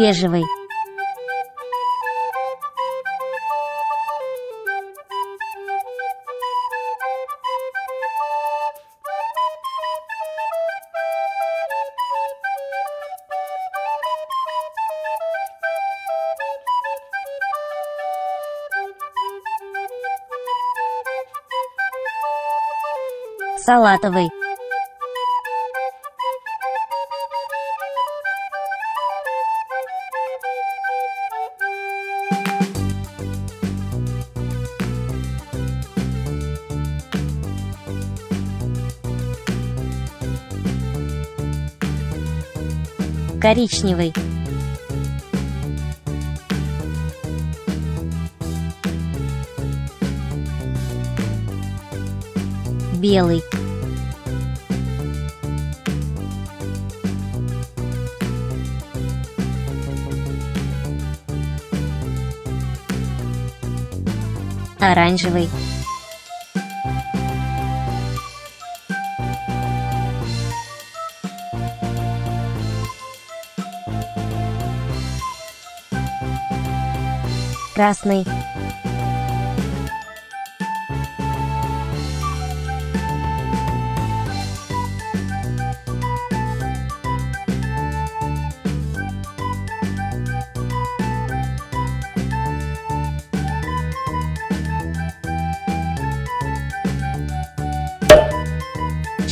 бежевый салатовый коричневый. Белый. Оранжевый красный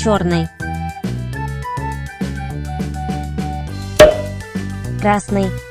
черный. Красный